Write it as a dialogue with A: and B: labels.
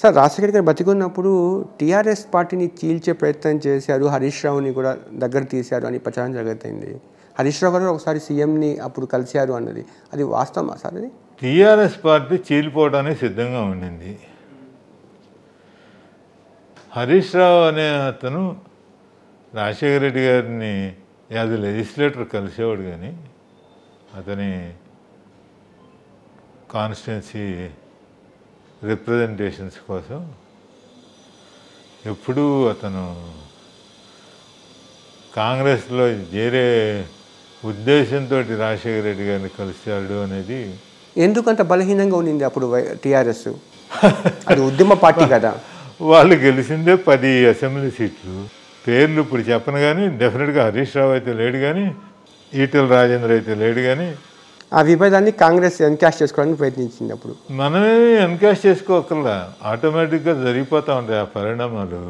A: Sir Rajasekhar గారు బతికున్నప్పుడు TRS పార్టీని చీల్చే ప్రయత్నం చేశారు హరీష్ రావుని కూడా దగ్గర తీశారు అని ప్రచారం జరుగుతుంది. హరీష్ రావు గారు ఒకసారి సీఎంని అప్పుడు కలిశారు అన్నది. అది వాస్తవమా సార్ అది?
B: టీఆర్ఎస్ పార్టీ చీలిపోవడానికి సిద్ధంగా ఉండింది. హరీష్ రావు అనే అతను రాజశేఖర రెడ్డి గారిని యాజ్ లెజిస్లేటర్ కలిసేవాడు కానీ అతని కాన్స్టిట్యున్సీ రిప్రజెంటేషన్స్ కోసం ఎప్పుడూ అతను కాంగ్రెస్లో చేరే ఉద్దేశంతో రాజశేఖర రెడ్డి గారిని కలిశాడు అనేది
A: ఎందుకంత బలహీనంగా ఉండింది అప్పుడు టీఆర్ఎస్? అది ఉద్యమ పార్టీ కదా.
B: వాళ్ళు గెలిచిందే పది అసెంబ్లీ సీట్లు. పేర్లు ఇప్పుడు చెప్పను కానీ డెఫినెట్గా హరీష్ రావు అయితే లేడు కానీ ఈటెల రాజేంద్ర అయితే లేడు కానీ
A: ఆ విభేదాన్ని కాంగ్రెస్ ఎన్కాష్ చేసుకోవడానికి ప్రయత్నించింది అప్పుడు
B: మనమే ఎన్కాష్ చేసుకోకల్లా ఆటోమేటిక్గా జరిగిపోతూ ఉంటాయి ఆ పరిణామాలు.